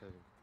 Kevin.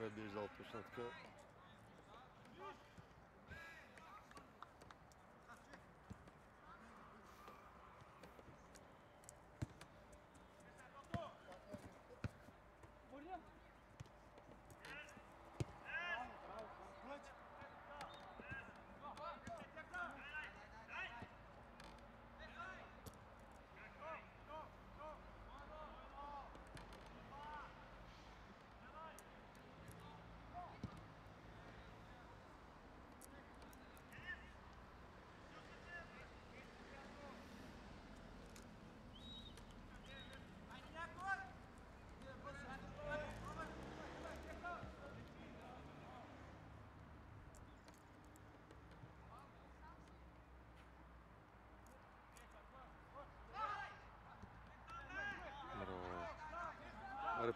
moi des autres, en.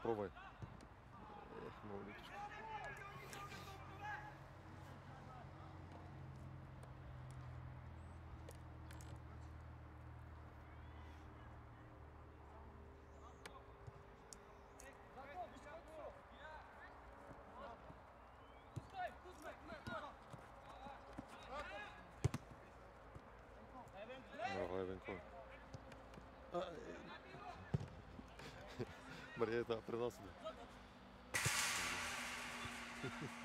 Аре, пробуй. Ех, мовлічка. Браво, Евенко. Ай. Марія та приносили. Хайде, Златой,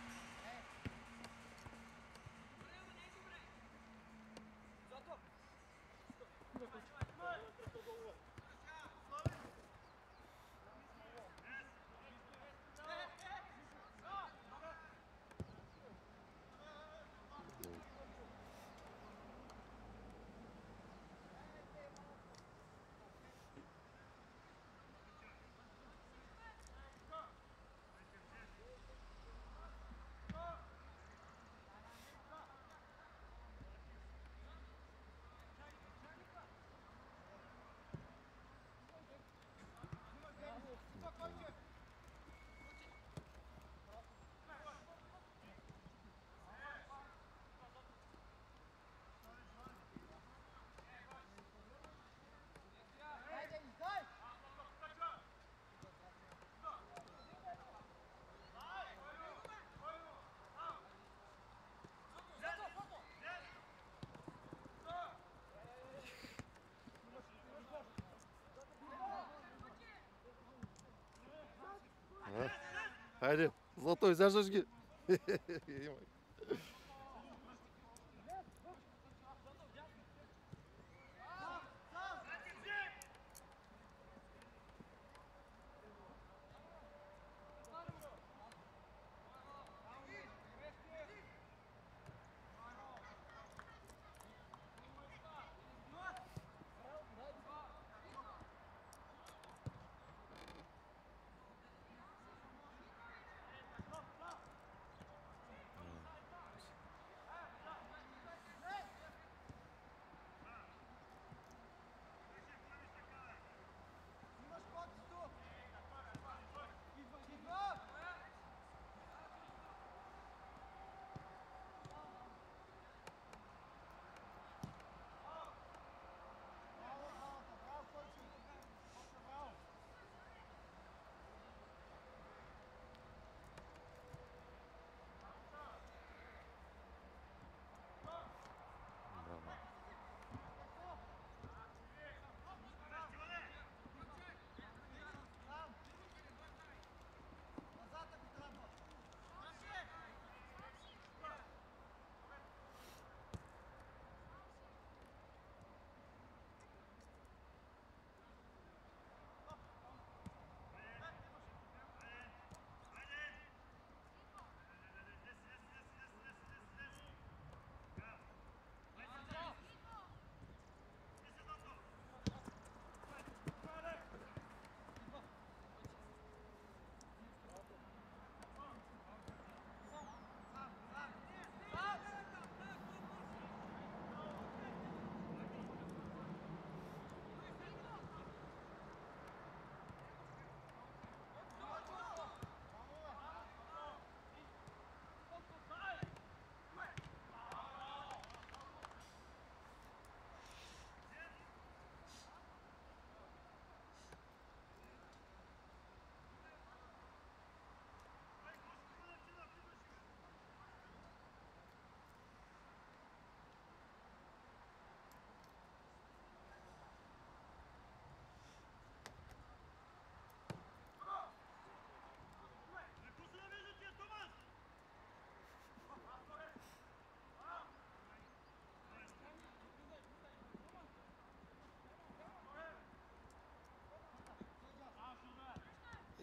Hadi siz otobüsler çocuk.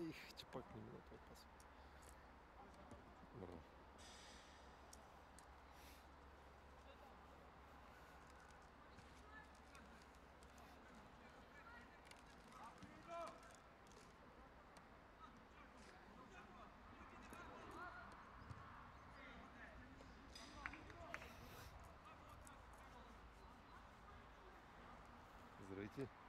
Их, чпак не меня твой пас. Браво. Здравейте.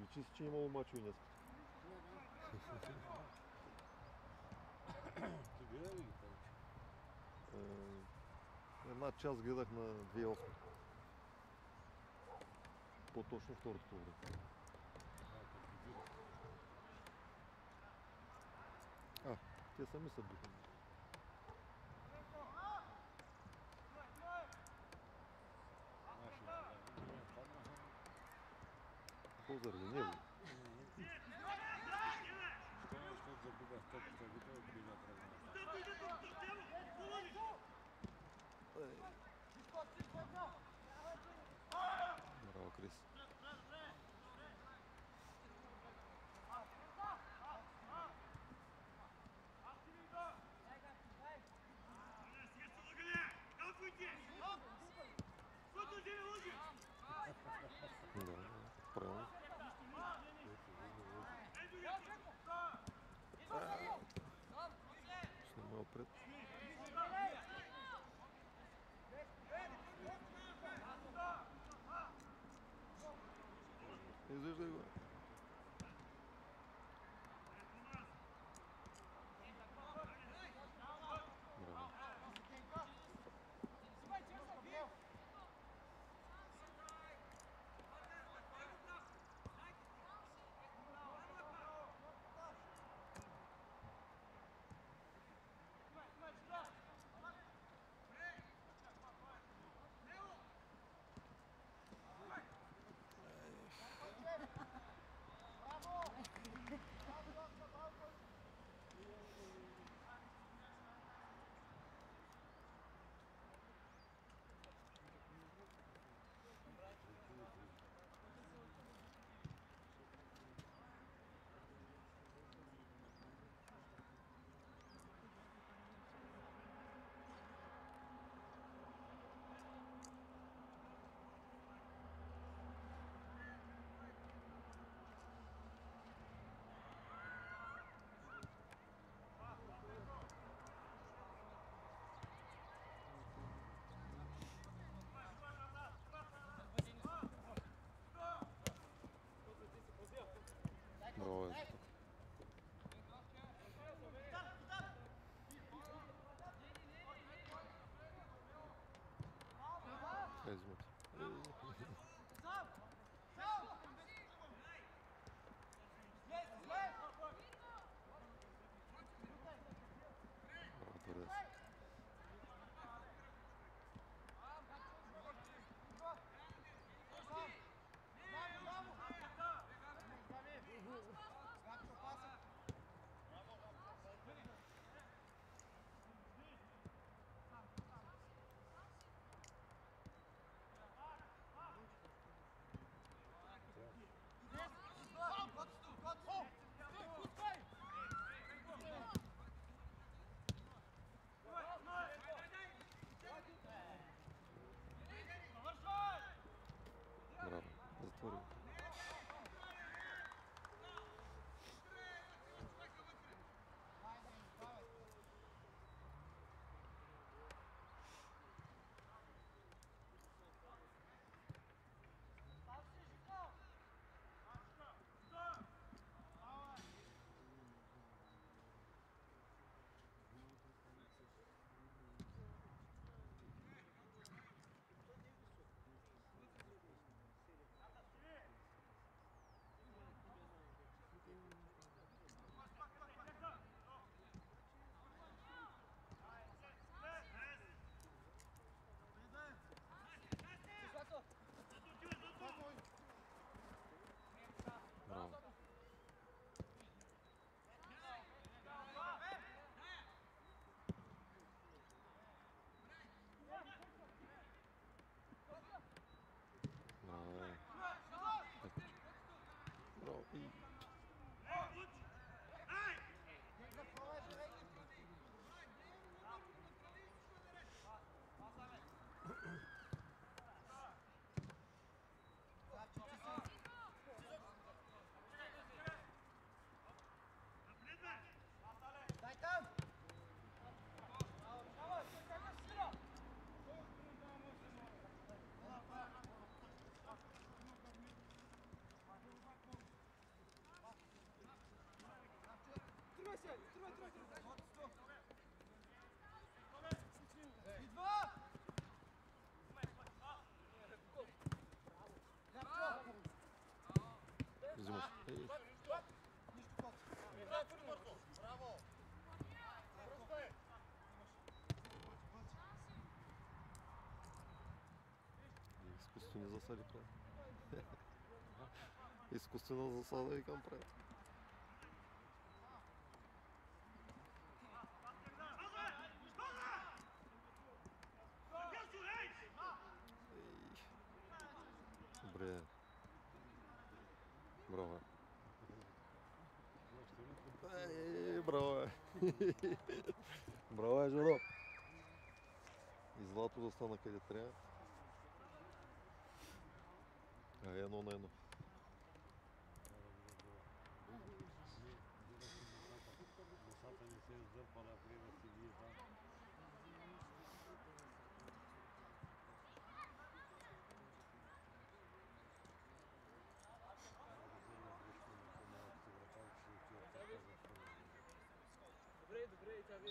Личи си, че е имало мачове днес. Ти гледа ли ги? Е, Една част гледах на 2.8. По-точно второто по време. А, те сами са биха. Тръгна. Браво, Крис. Bravo. Изкуствени засади правят. Изкуствена засада и. Ей. Добре. Браво. Ей, браво. Браво, е, Жоро. И злато да стана къде трябва. А едно на едно.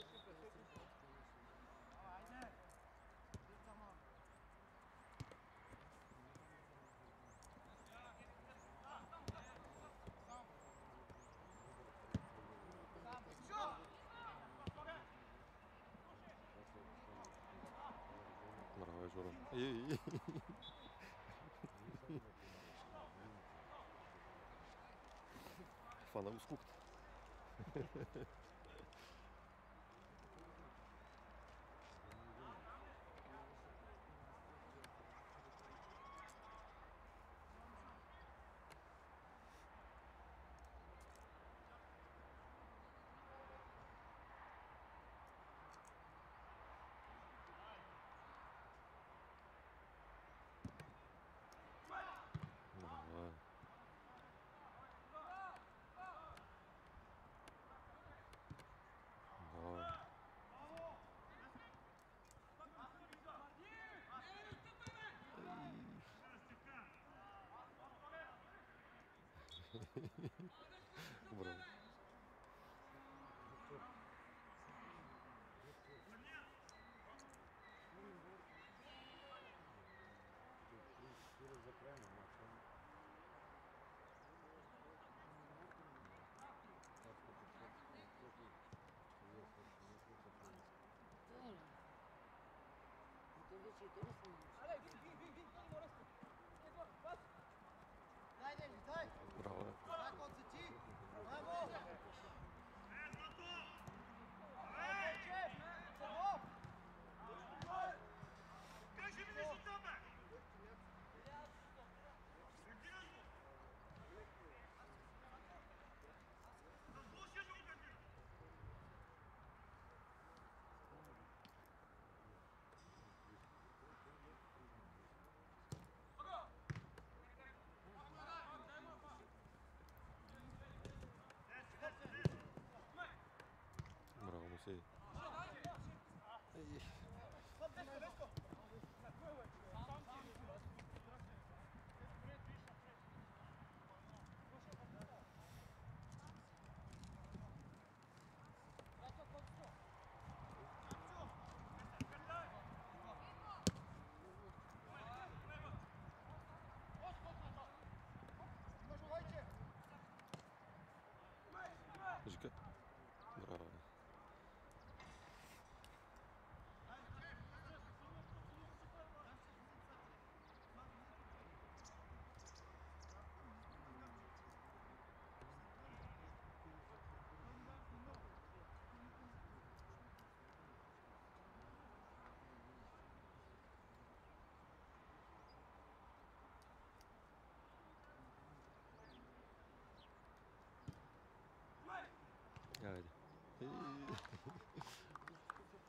Носата oğlum. İyi iyi. Fan, da muss guckt.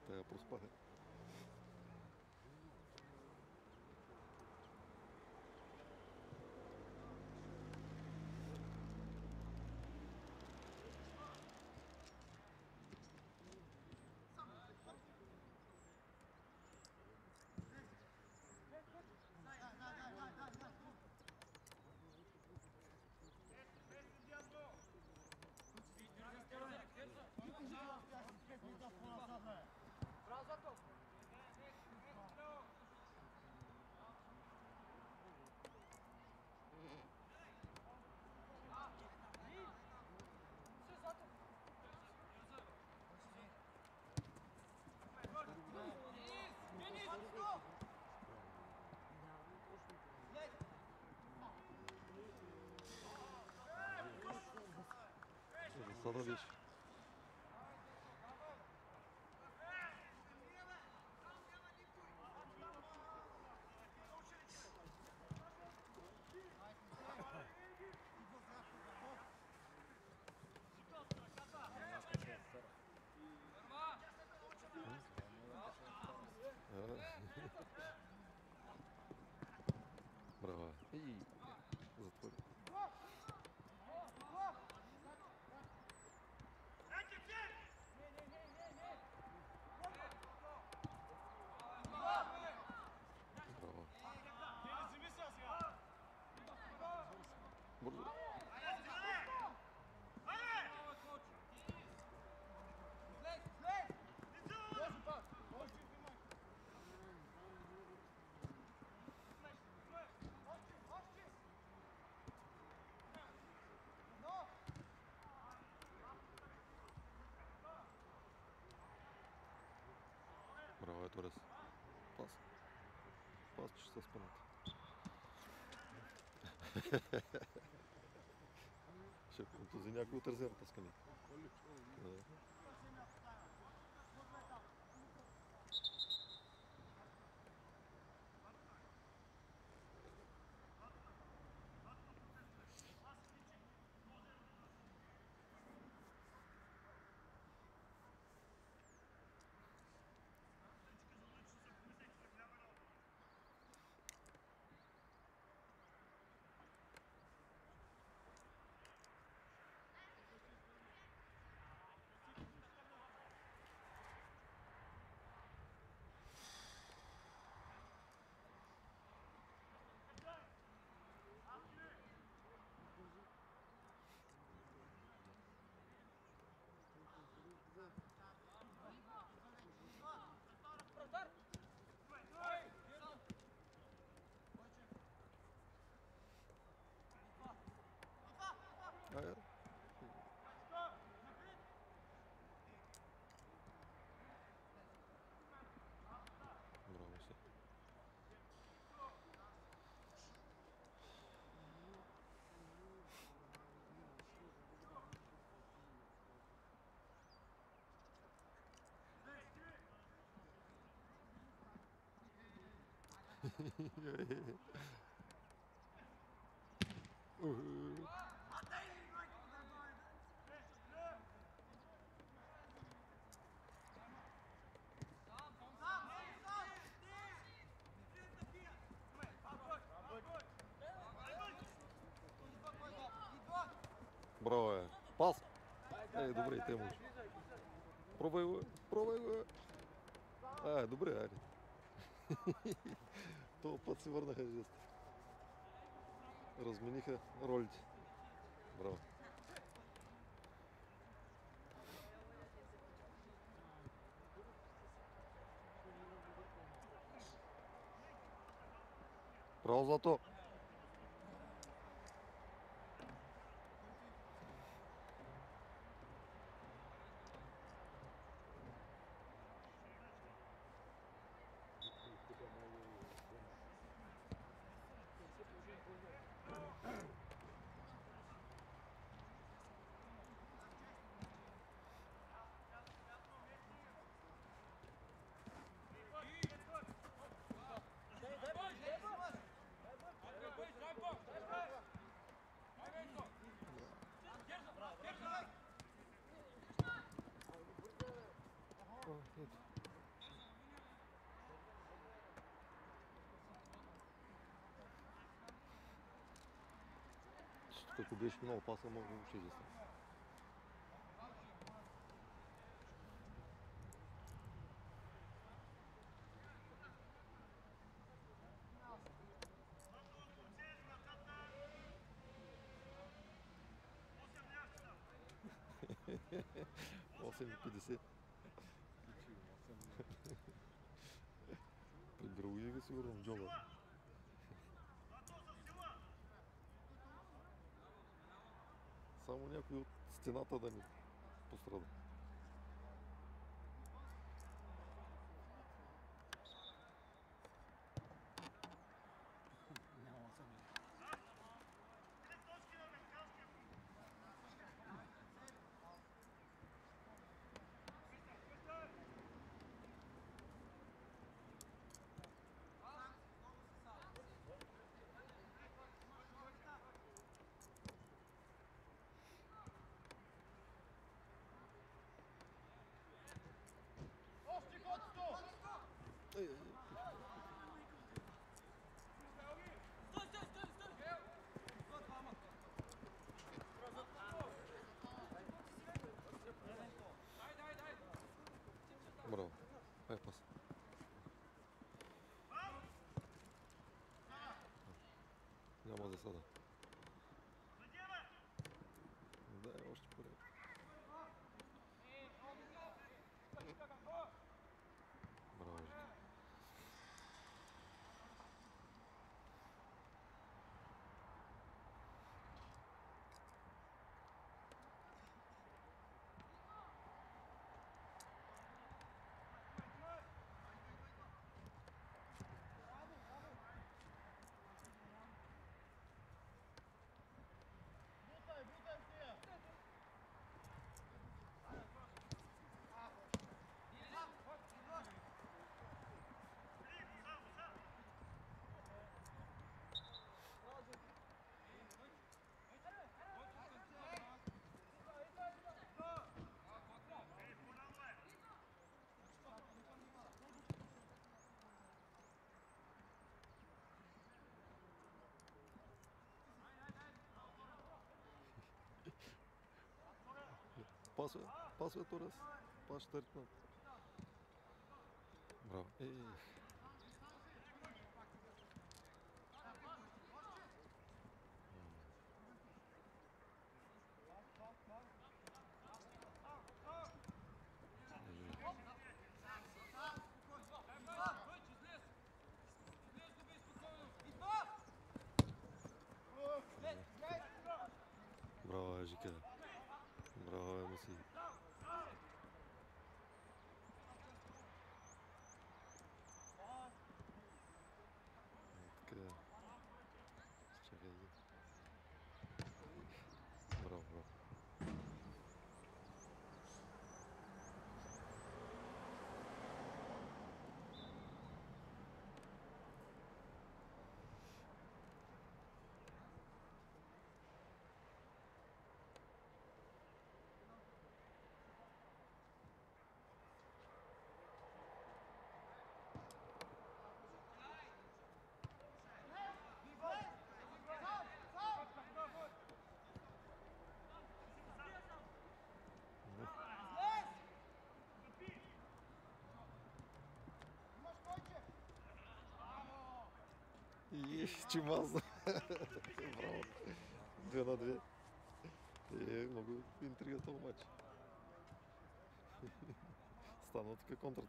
Та я проспаха. Садович. Ja. Браво. И Торес. Пас. Пас, че се спънат. Ще контузи някой от резервата скани. Да. Уху. Браво. е. Пас. Ей, добре, и те може. Пробай го, пробай го. А, добре, айде. Това път се върнаха жест. Размениха ролите. Браво. Браво, Злато. Тук ако беше много паса, може въобще да стане. Осем и 50. При другия ви сигурно в джоба. Само някой от стената да ни пострада. falan. Пасва, пасва Торес. Пас Штъркман. Браво. Ей. Браво, И чимазно. Браво. Две на две. Е, много интрига този матч. Стана така контрата.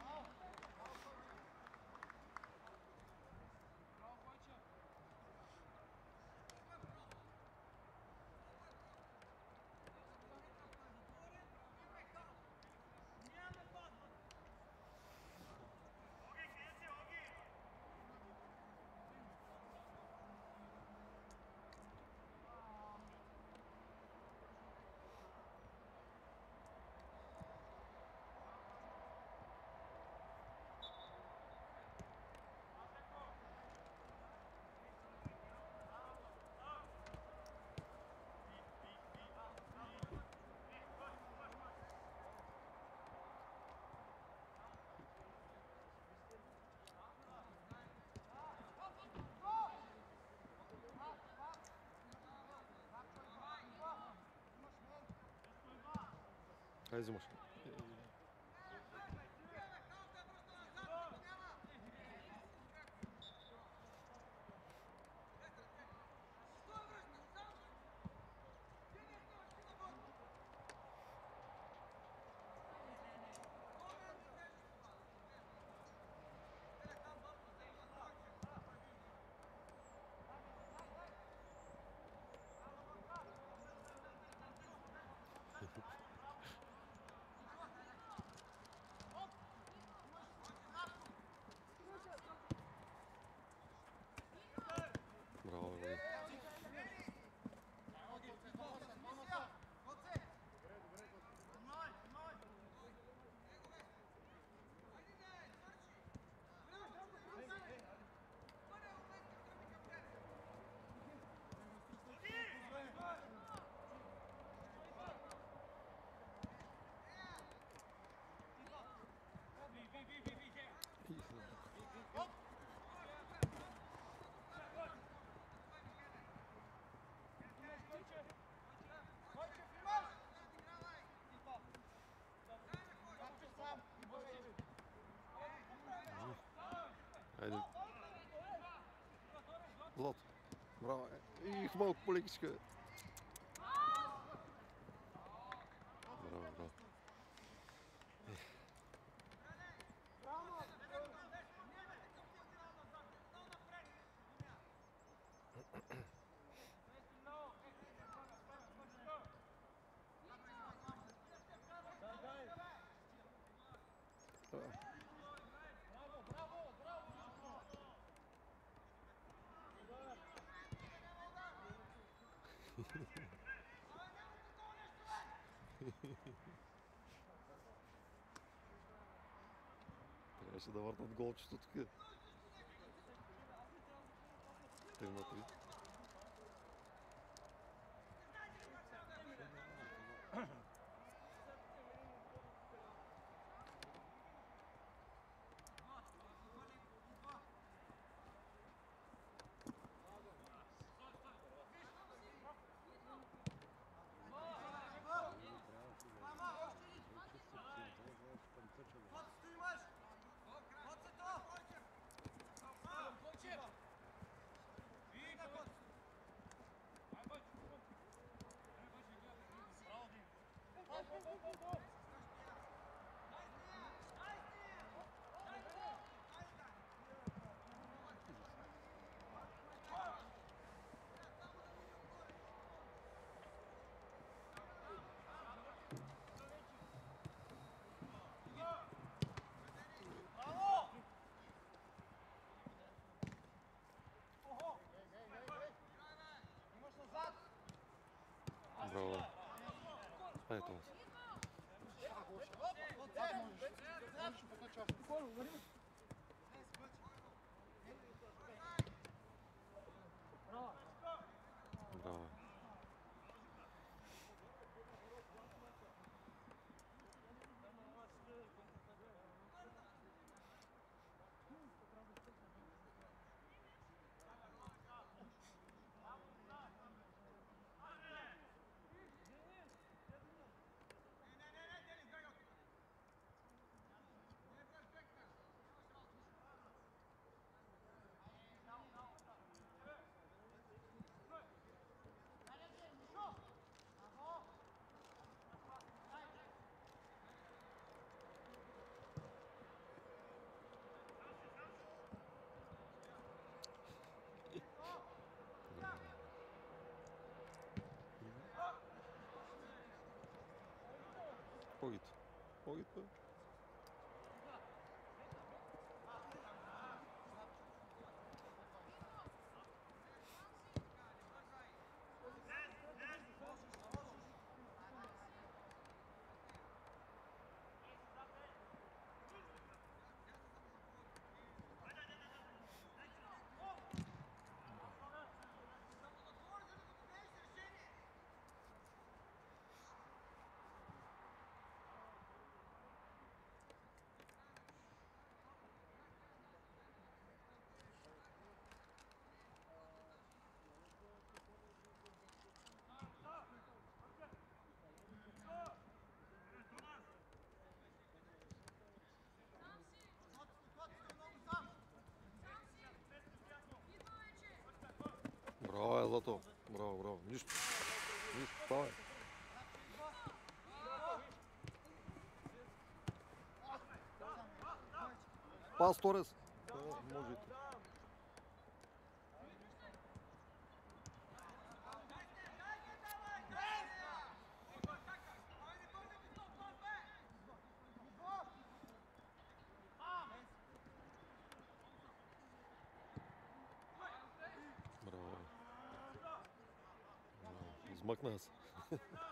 ありがし Браво. Их малко по лекичка. Да върнат голчето тук. Ай, 거기 또 е, Злато. Браво, браво. Нищо. Нищо. Давай. Пас Торес. Е, Може и тук. Браво. Браво.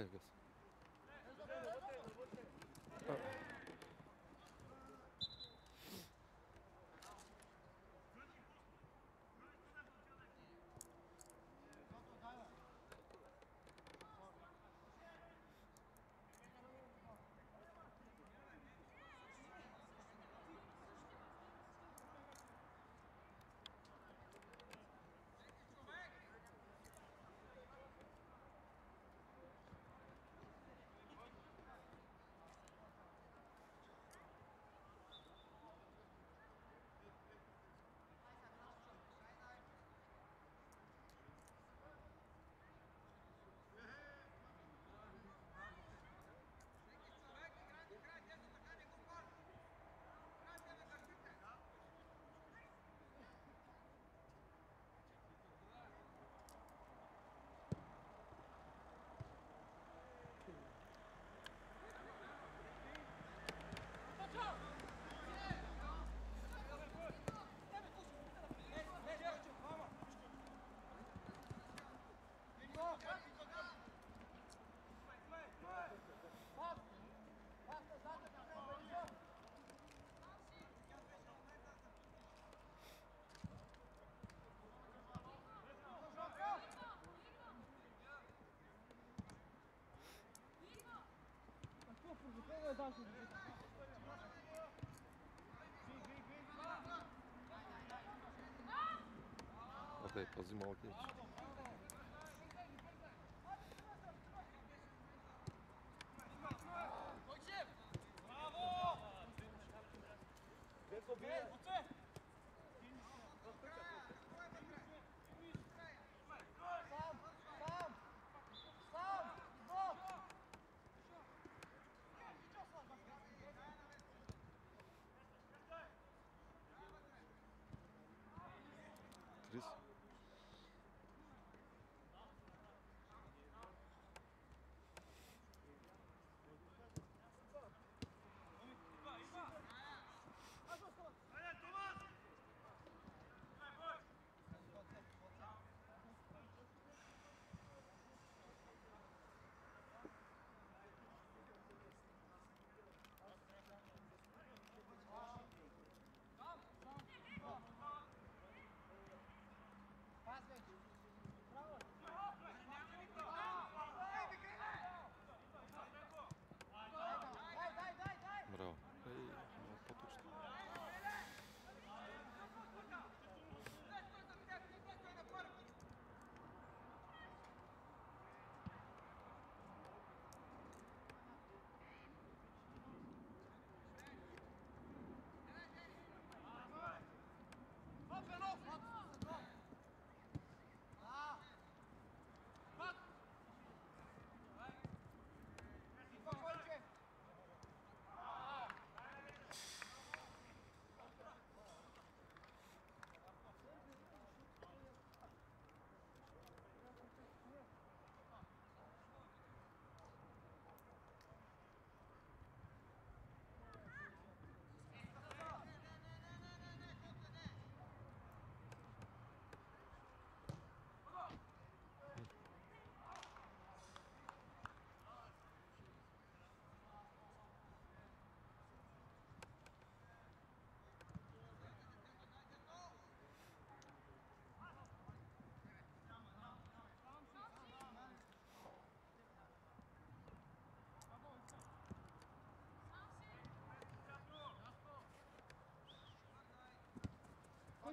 Caracas. negócio. Vem, vem, vem. Vai, gosto de... Ok, posso ir mal aqui.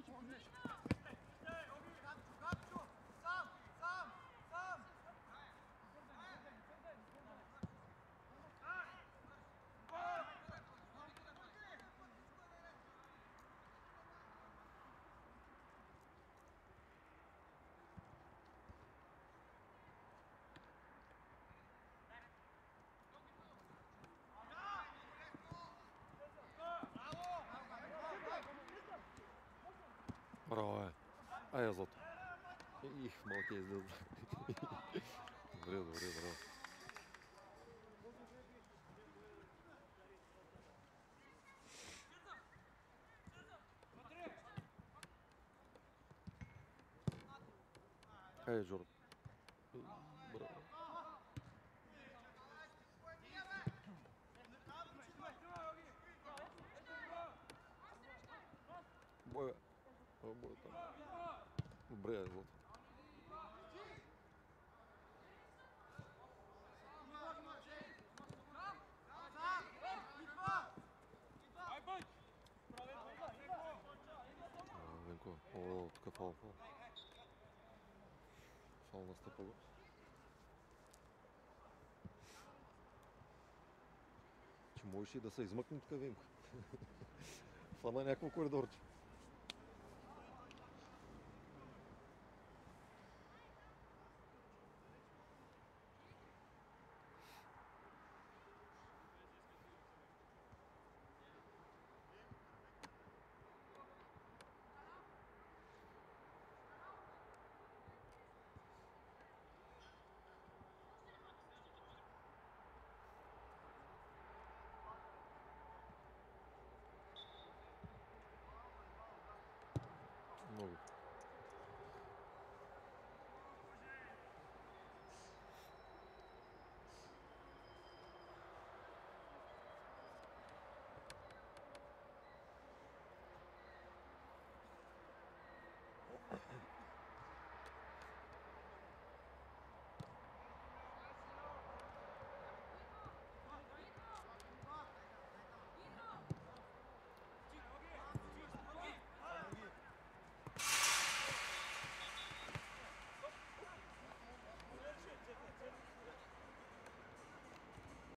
Браво, Ай, Азот. Их, малки излезе. добре, добре, браво. Ей, Жор. О, тук е фол. Фол на Стъпалов. Че можеш и да се измъкне тук Вимка. Фана някакво коридорче.